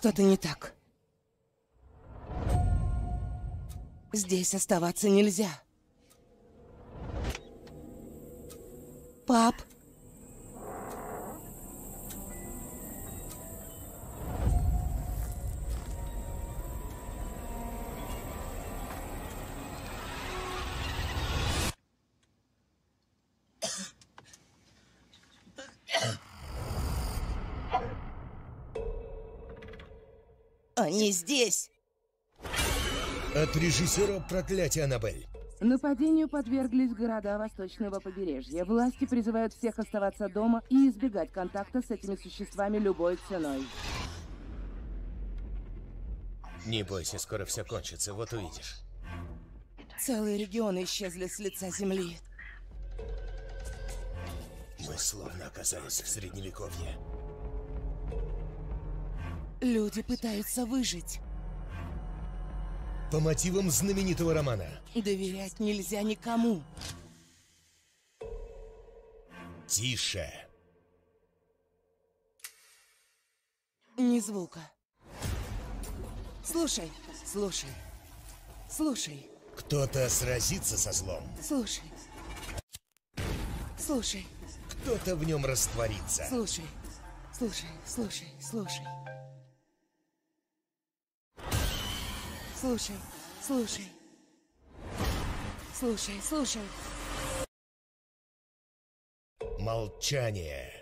Что-то не так. Здесь оставаться нельзя. Пап? Они здесь! От режиссера «Проклятие Аннабель». Нападению подверглись города восточного побережья. Власти призывают всех оставаться дома и избегать контакта с этими существами любой ценой. Не бойся, скоро все кончится, вот увидишь. Целые регионы исчезли с лица земли. Мы словно оказались в средневековье. Люди пытаются выжить. По мотивам знаменитого романа. Доверять нельзя никому. Тише. Ни звука. Слушай, слушай, слушай, Кто-то сразится со злом, слушай. Слушай, кто-то в нем растворится. слушай, слушай, слушай, слушай. Слушай, слушай. Слушай, слушай. Молчание.